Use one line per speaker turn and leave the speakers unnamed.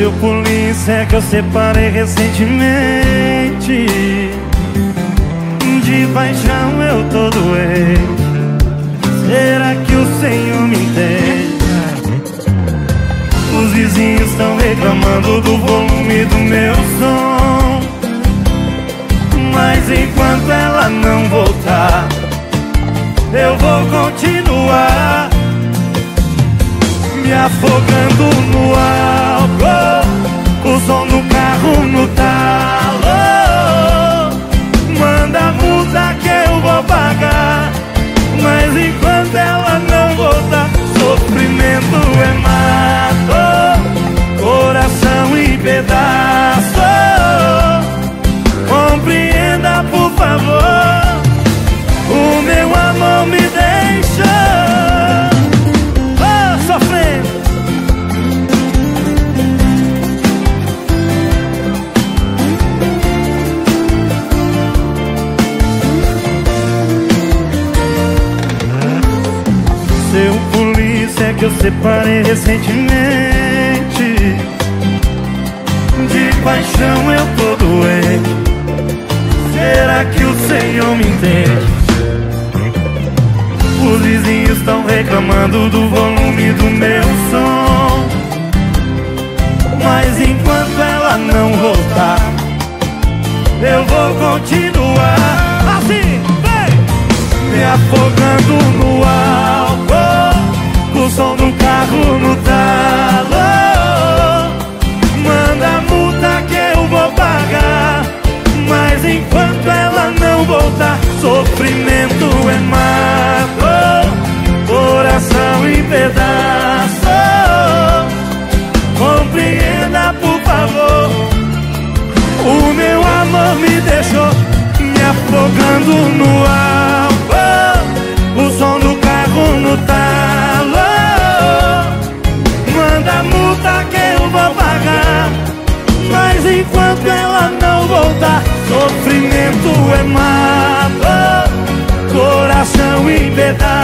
Seu polícia que eu separei recentemente De paixão eu tô doente. Será que o Senhor me entende? Os vizinhos estão reclamando do volume do meu som. Mas enquanto ela não voltar Eu vou continuar Me afogando no álcool polícia que eu separei recentemente. De paixão eu tô doente. Será que o Senhor me entende? Os vizinhos estão reclamando do volume do meu som. Mas enquanto ela não voltar Eu vou continuar. Assim, vem! Me afogando no álcool O som do carro no talo. Manda multa que eu vou pagar. Mas enquanto ela não voltar Sofrimento é mato. Coração em pedaço. Compreenda por favor. O meu amor me deixou Me afogando no Sofrimento é mato Coração em pedaços